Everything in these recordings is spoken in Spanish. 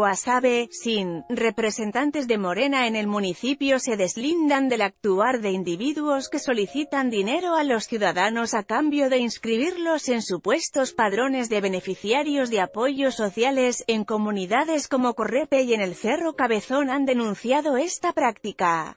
Guasave, sin representantes de Morena en el municipio se deslindan del actuar de individuos que solicitan dinero a los ciudadanos a cambio de inscribirlos en supuestos padrones de beneficiarios de apoyos sociales, en comunidades como Correpe y en el Cerro Cabezón han denunciado esta práctica.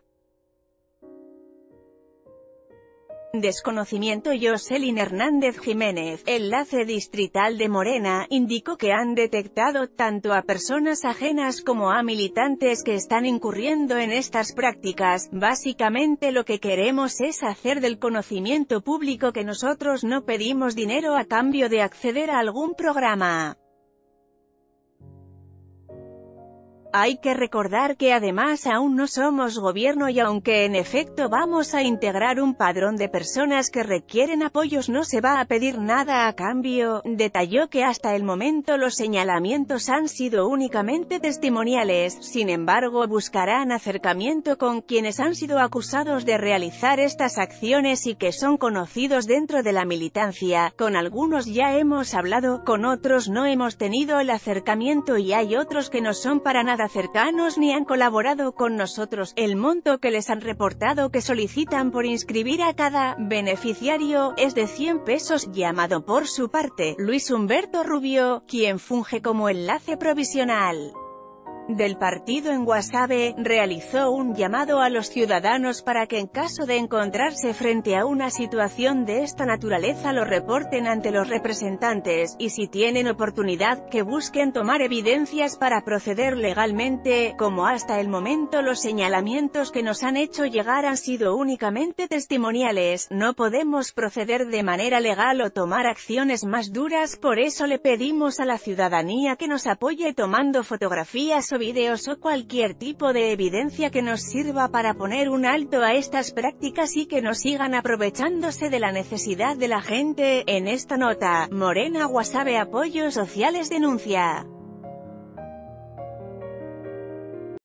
Desconocimiento Jocelyn Hernández Jiménez, enlace distrital de Morena, indicó que han detectado tanto a personas ajenas como a militantes que están incurriendo en estas prácticas. Básicamente lo que queremos es hacer del conocimiento público que nosotros no pedimos dinero a cambio de acceder a algún programa. Hay que recordar que además aún no somos gobierno y aunque en efecto vamos a integrar un padrón de personas que requieren apoyos no se va a pedir nada a cambio, detalló que hasta el momento los señalamientos han sido únicamente testimoniales, sin embargo buscarán acercamiento con quienes han sido acusados de realizar estas acciones y que son conocidos dentro de la militancia, con algunos ya hemos hablado, con otros no hemos tenido el acercamiento y hay otros que no son para nada cercanos ni han colaborado con nosotros. El monto que les han reportado que solicitan por inscribir a cada beneficiario es de 100 pesos, llamado por su parte, Luis Humberto Rubio, quien funge como enlace provisional del partido en Guasave, realizó un llamado a los ciudadanos para que en caso de encontrarse frente a una situación de esta naturaleza lo reporten ante los representantes, y si tienen oportunidad, que busquen tomar evidencias para proceder legalmente, como hasta el momento los señalamientos que nos han hecho llegar han sido únicamente testimoniales, no podemos proceder de manera legal o tomar acciones más duras, por eso le pedimos a la ciudadanía que nos apoye tomando fotografías videos o cualquier tipo de evidencia que nos sirva para poner un alto a estas prácticas y que no sigan aprovechándose de la necesidad de la gente. En esta nota, Morena Guasave Apoyos Sociales denuncia